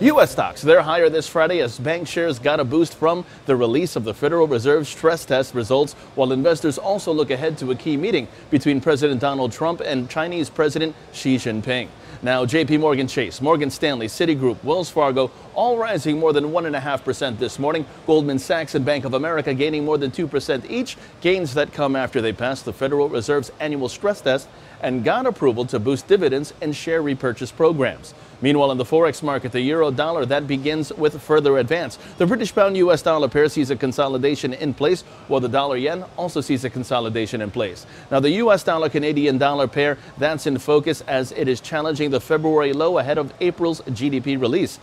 U.S. stocks, they're higher this Friday as bank shares got a boost from the release of the Federal Reserve stress test results, while investors also look ahead to a key meeting between President Donald Trump and Chinese President Xi Jinping. Now, JP Morgan Chase, Morgan Stanley, Citigroup, Wells Fargo, all rising more than 1.5% this morning. Goldman Sachs and Bank of America gaining more than 2% each. Gains that come after they passed the Federal Reserve's annual stress test and got approval to boost dividends and share repurchase programs. Meanwhile, in the forex market, the euro dollar that begins with further advance. The British pound US dollar pair sees a consolidation in place, while the dollar yen also sees a consolidation in place. Now, the US dollar Canadian dollar pair that's in focus as it is challenging the February low ahead of April's GDP release.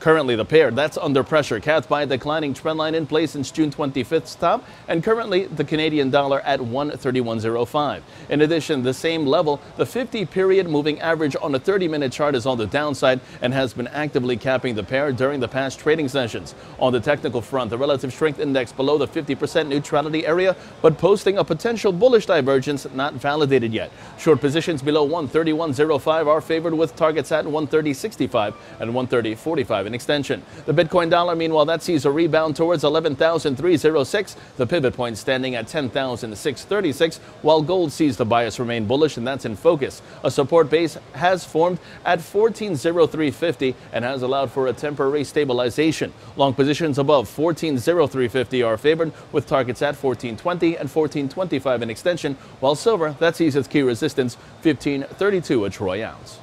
Currently, the pair that's under pressure, capped by a declining trendline in place since June 25th stop, and currently the Canadian dollar at 131.05. In addition, the same level, the 50 period moving average on a 30 minute chart is on the downside and has been actively capping the pair during the past trading sessions. On the technical front, the relative strength index below the 50% neutrality area, but posting a potential bullish divergence not validated yet. Short positions below 131.05 are favored with targets at 130.65 and 130.45 in extension. The Bitcoin dollar, meanwhile, that sees a rebound towards 11,306. The pivot point standing at 10,636, while gold sees the bias remain bullish, and that's in focus. A support base has formed at oh 140350 and has allowed for a temporary stabilization. Long positions above 140350 are favored with targets at 1420 and 1425 in extension, while silver that sees its key resistance 1532 a troy ounce.